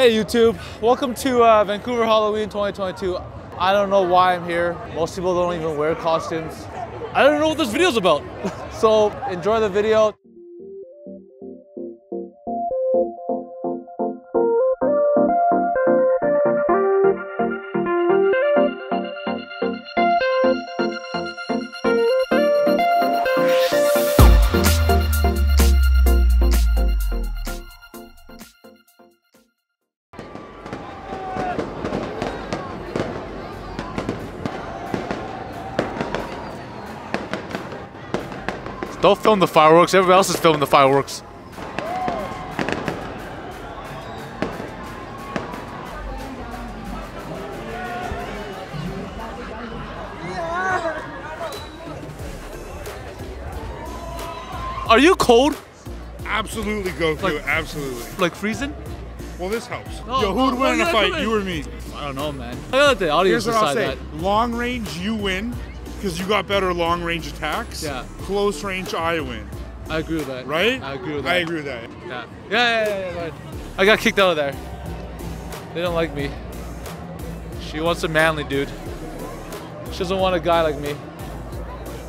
Hey YouTube, welcome to uh, Vancouver Halloween 2022. I don't know why I'm here. Most people don't even wear costumes. I don't know what this video's about. so enjoy the video. Don't film the fireworks. Everybody else is filming the fireworks. Are you cold? Absolutely, Goku. Like- absolutely. Like freezing? Well, this helps. No, Yo, who would no, win in a fight, you or me? I don't know, man. I let the audience Here's what I'll say: that. long range, you win because you got better long range attacks. Yeah. Close range, I win. I agree with that. Right? I agree with that. I agree with that. Yeah. Yeah, yeah, yeah, yeah, right. I got kicked out of there. They don't like me. She wants a manly dude. She doesn't want a guy like me.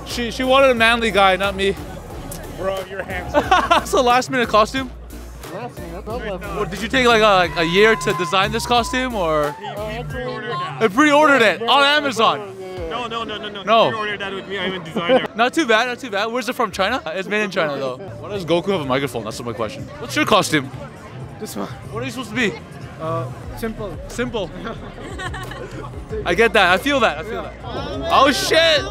She she wanted a manly guy, not me. Bro, you're handsome. That's a last minute costume. Last minute, What, did you take like a, like a year to design this costume or I pre-ordered it on Amazon? No, no, no, no, no. No. You ordered that with me. I'm a designer. Not too bad, not too bad. Where's it from? China? It's made in China though. Why does Goku have a microphone? That's my question. What's your costume? This one. What are you supposed to be? Uh, simple. Simple. I get that. I feel that. I feel that. Oh shit!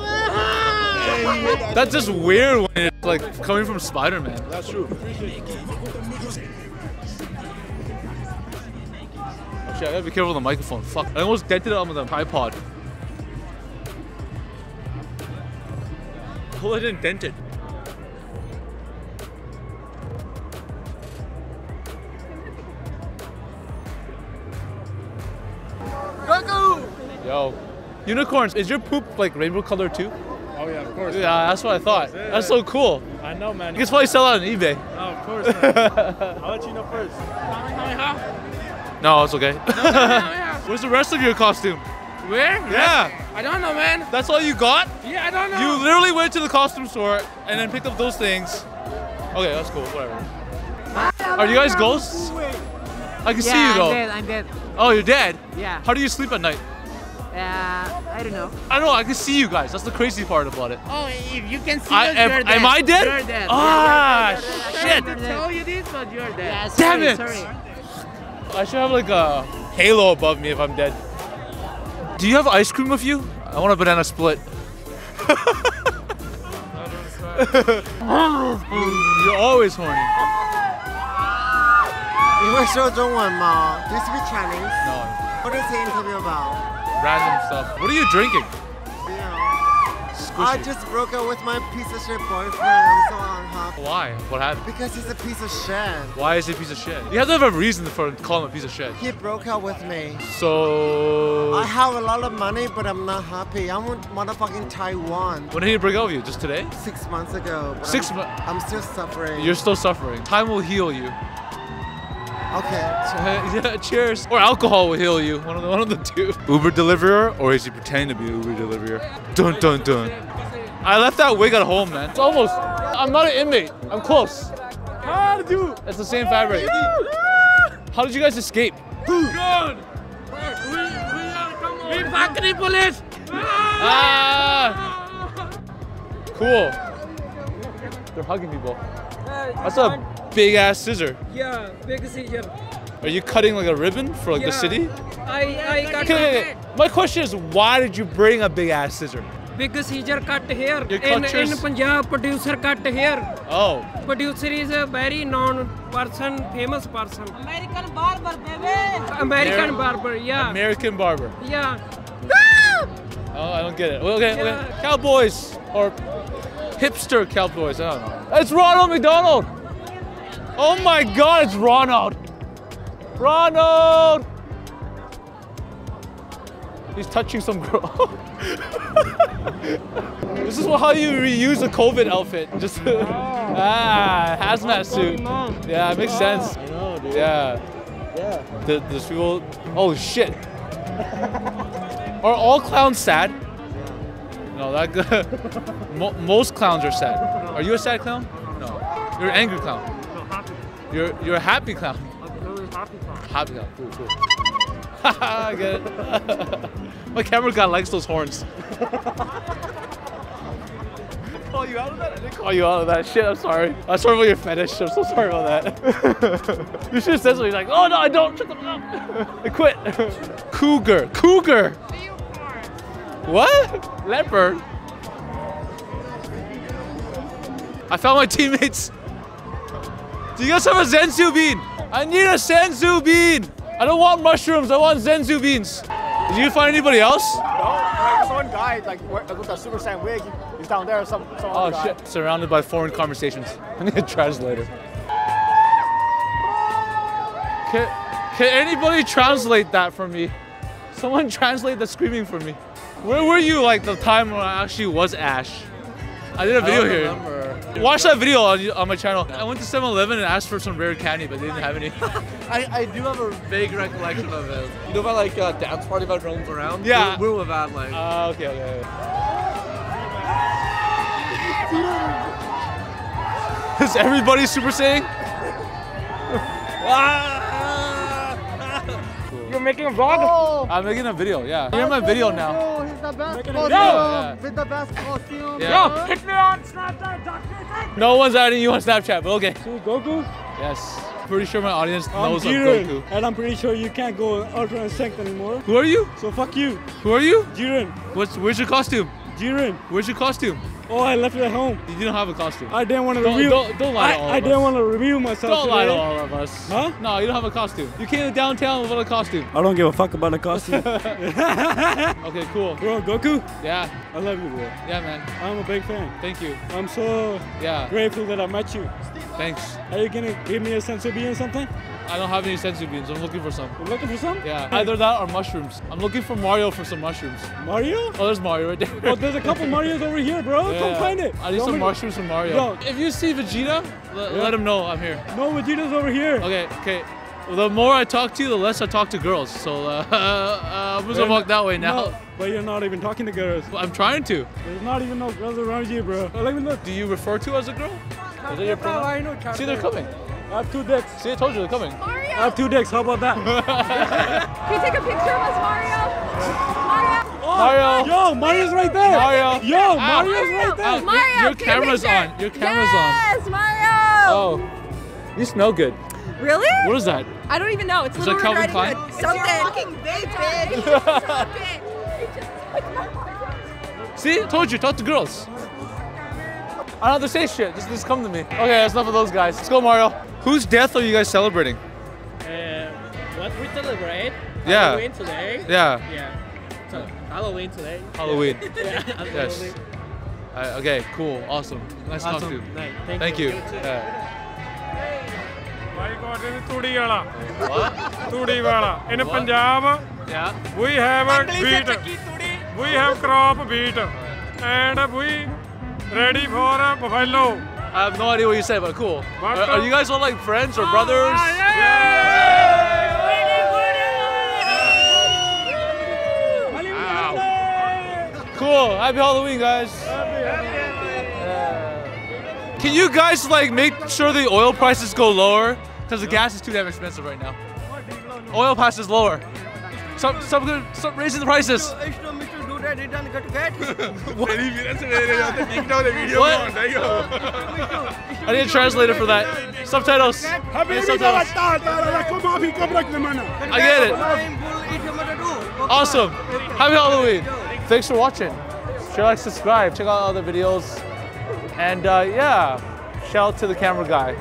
That's just weird when it's like coming from Spider-Man. That's true. Oh shit! I gotta be careful with the microphone. Fuck! I almost dented it on with a tripod. Oh, I didn't dent it. Goku! Yo, unicorns. Is your poop like rainbow color too? Oh yeah, of course. Yeah, that's what I thought. That's so cool. I know, man. You can probably sell it on eBay. Oh, of course. Man. I'll let you know first. No, it's okay. Where's the rest of your costume? Where? Yeah, I don't know, man. that's all you got? Yeah, I don't know. You literally went to the costume store and then picked up those things. Okay, that's cool. Whatever. Are you guys ghosts? I can see you yeah, though. I'm dead. I'm dead. Oh, you're dead. Yeah. How do you sleep at night? Uh, I don't know. I don't know. I can see you guys. That's the crazy part about it. Oh, if you can see I, us, am, you're dead. am I dead? You're dead. Ah, Yeah, you're dead. shit. I didn't tell you this, but you're dead. Yeah, Damn it. Sorry. I should have like a halo above me if I'm dead. Do you have ice cream with you? I want a banana split. You're always horny. 你会说中文吗？Do you speak Chinese? No, What is the interview about? random stuff. What are you drinking? I just broke up with my piece of shit boyfriend. I'm so unhappy. Why? What happened? Because he's a piece of shit. Why is he a piece of shit? You have to have a reason for calling him a piece of shit. He broke up with me. So, I have a lot of money, but I'm not happy. I'm in motherfucking Taiwan. when did he break up with you? Just today? Six months ago. Six I'm, I'm still suffering. You're still suffering. Time will heal you. Okay. yeah, cheers. Or alcohol will heal you. One of the one of the two. Uber deliverer, or is he pretending to be Uber deliverer? Dun dun dun. I left that wig at home, man. It's almost. I'm not an inmate. I'm close. How do you? It's the same fabric. How did you guys escape? Good. We we are fucking the police. Ah! Cool. They're hugging people. That's a big ass scissor. Yeah, big scissor. Are you cutting like a ribbon for like the city? I I cut Okay, okay, okay. My question is, why did you bring a big ass scissor? big scissor cut here. You In in? Punjab, producer cut here. Oh, Producer is a very known person, famous person. American barber, baby. American Amer- barber. Yeah. American barber. yeah. Oh, I don't get it. Well, Okay, okay. Cowboys or hipster cowboys. I don't know. It's Ronald McDonald. Oh my God, it's Ronald. Ronald. He's touching some girl. this is how you reuse a COVID outfit. Just ah, hazmat suit. Yeah, it makes sense. I know, dude. Yeah. Yeah. The, people. Oh shit. Are all clowns sad? No, that most clowns are sad. Are you a sad clown? No. You're an angry clown. You're you're a happy clown. I'm really happy clown. Happy clown. Cool, cool. I get it. My camera guy likes those horns. call you out of that? I didn't call you out of that. Shit, I'm sorry. I'm sorry about your fetish. I'm so sorry about that. you should have said something like, oh no, I don't. Shut the up. I quit. Cougar. Cougar. What? Leopard. I found my teammates. Do you guys have a Senzu bean? I need a Senzu bean. I don't want mushrooms. I want Senzu beans. Did you find anybody else? No, like there's one guy like with a Super Saiyan wig. He's down there. Some some Oh other guy. shit! Surrounded by foreign conversations. I need a translator. Can, can anybody translate that for me? Someone translate the screaming for me. Where were you like the time when I actually was Ash? I did a video here. Watch that video on, on my channel. I went to 7-Eleven and asked for some rare candy, but they didn't have any. I, I do have a vague recollection of it. You know about like uh, dance party that roams around? Yeah. We're, we're that like. Ah, okay, okay. okay. Is everybody Super Saiyan? You're making a vlog? I'm making a video, yeah. You're in my video now. Oh, he's the best video, costume yeah. with the best costume. Yeah. hit me on Snapchat. No one's adding you on Snapchat, but okay. So Goku, Yes. Pretty sure my audience I'm knows I'm Jiren, Goku. and I'm pretty sure you can't go Ultra Instinct anymore. Who are you? So fuck you, Who are you? Jiren. What's where's your costume? Jiren. Where's your costume? Oh, I left it at home. You didn't have a costume. I didn't want to Don't- reveal. don't- don't lie to I, all I of didn't want to reveal myself. Don't lie to all of us. Huh? No, you don't have a costume. You came to downtown without a costume. I don't give a fuck about a costume. Okay, cool. bro, Goku, Yeah, I love you, bro. yeah, man. I'm a big fan. Thank you. I'm so Yeah, grateful that I met you. thanks. Are you gonna give me a sense of being something? I don't have any Senzu beans. I'm looking for some. You looking for some? Yeah, either that or mushrooms. I'm looking for Mario for some mushrooms. Mario? Oh, there's Mario right there. Oh, there's a couple Marios over here, bro. Come find it. I need some mushrooms from Mario. Yo. If you see Vegeta, let, Yeah. let him know I'm here. No, Vegeta's over here. Okay, okay. Well, the more I talk to you, the less I talk to girls. So uh, uh, I'm just gonna walk that way now. No, but you're not even talking to girls. I'm trying to. There's not even no girls around you, bro. Let me look. Do you refer to as a girl? Is that your pronoun? See, they're coming. I have two dicks. See, I told you they're coming. I have two dicks. How about that? Can you take a picture of us, Mario? Mario? Oh, Mario. Yo, Mario's right there. Mario. Yo, Ow. Mario's right there. Ow. Mario, your take a camera's on. Your camera's on. yes, Mario. Oh, you smell good. Really? What is that? I don't even know. It's Is Little Calvin Klein? Hood. Something. fucking big, bitch. See, I told you, talk to girls. I don't have to say shit. Just, just come to me. Okay, that's enough of those guys. Let's go, Mario. Whose death are you guys celebrating? Uh, what we celebrate? Yeah. Halloween today. Yeah. Yeah. So, Halloween today. Halloween. yeah. Halloween. Yes. Uh, okay. Cool. Awesome. Nice awesome. talk to you. Thank, Thank you. you. Yeah. My God. What? In what? Punjab, yeah. we have a beat. We have crop beat. And we ready for buffalo. I have no idea what you said, but cool. Are, are you guys all like friends or oh, brothers? Yeah. Cool. Happy Halloween, guys. Happy Yeah. Can you guys like make sure the oil prices go lower? Because the gas is too damn expensive right now. Oil prices lower. Stop, stop, stop raising the prices. what? I need a translator for that. Subtitles. Subtitles. I get it. Awesome. Happy Halloween. Thanks for watching. Share, like, subscribe. Check out other videos. And uh, yeah, shout out to the camera guy.